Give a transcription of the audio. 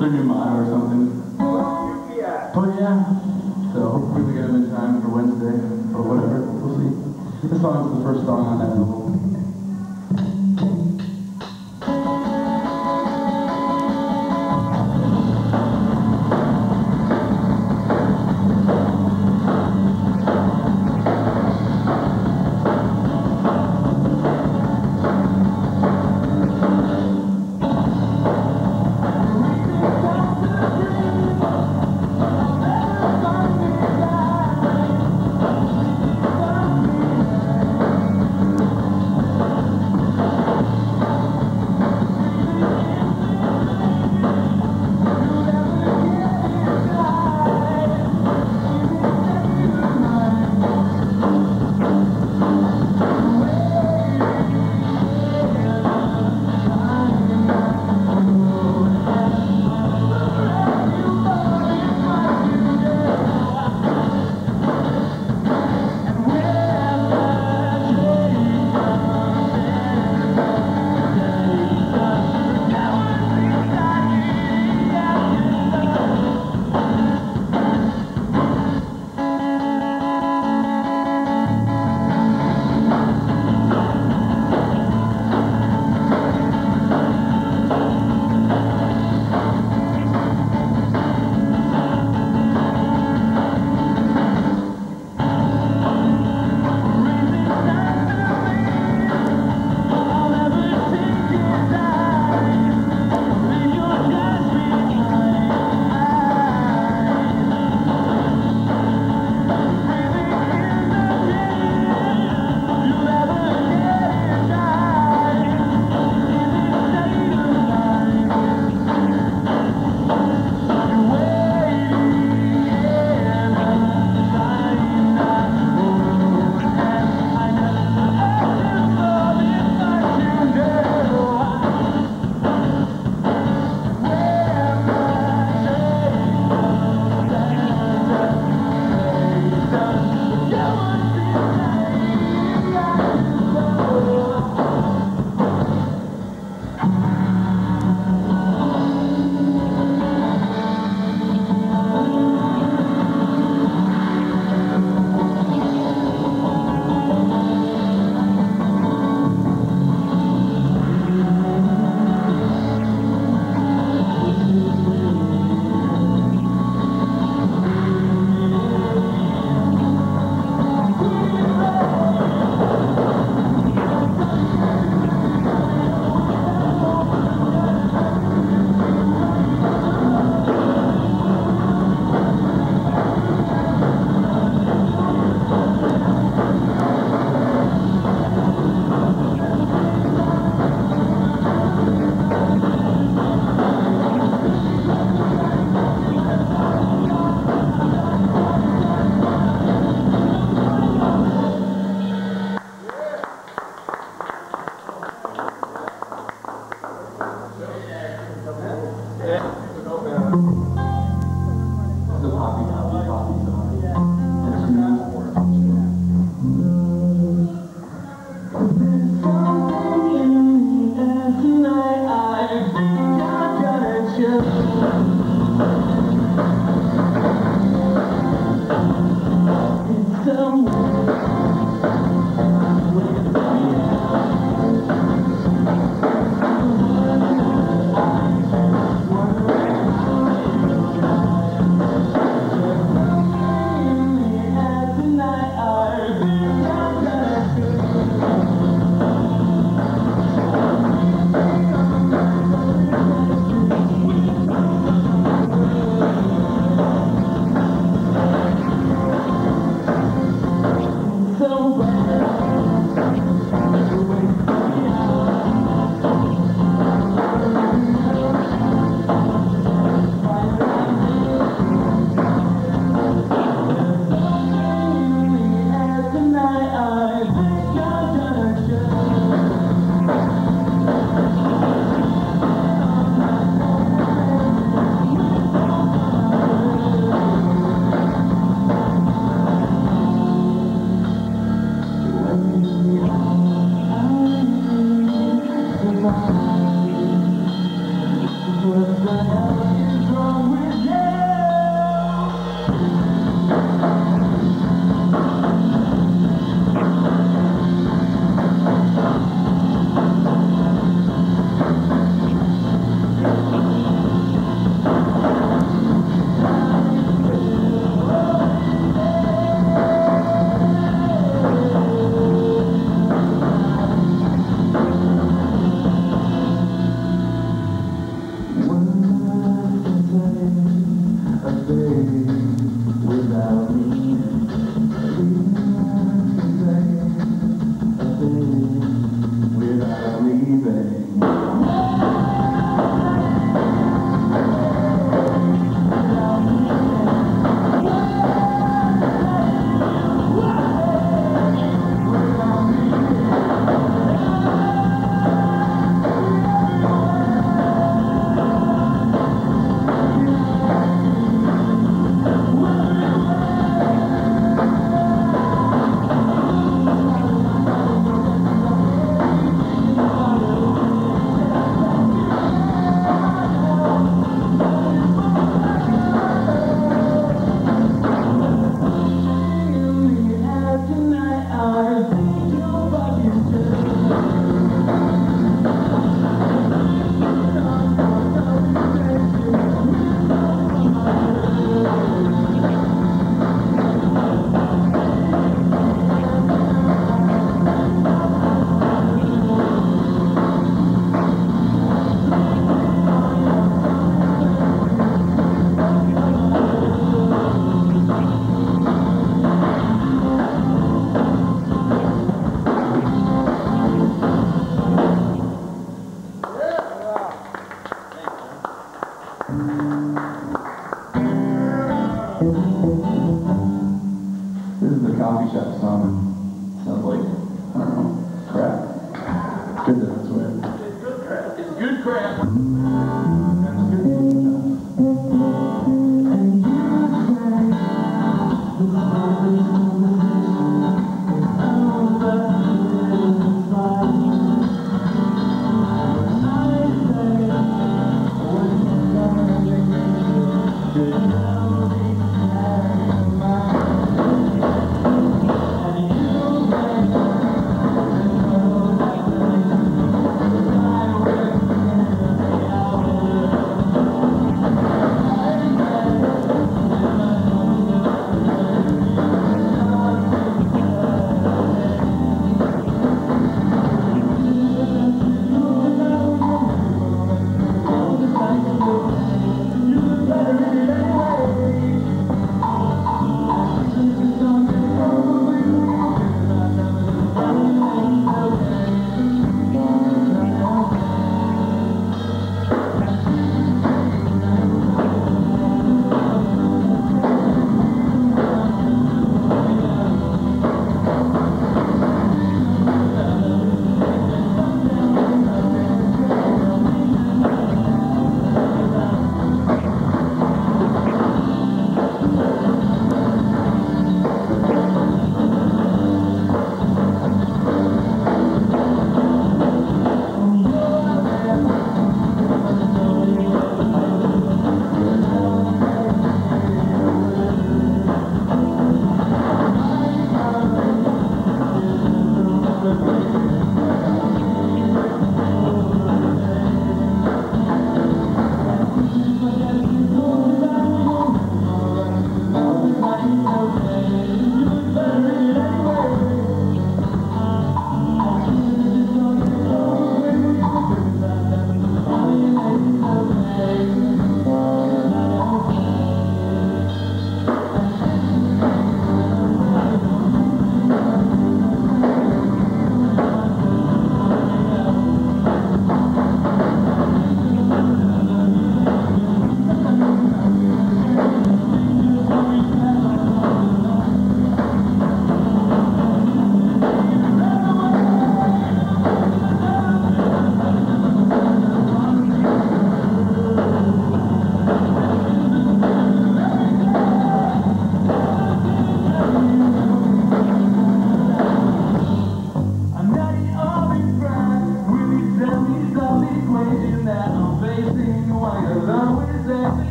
or something. But oh, yeah, so hopefully we get them in time for Wednesday or whatever. We'll see. This song is the first song on that album.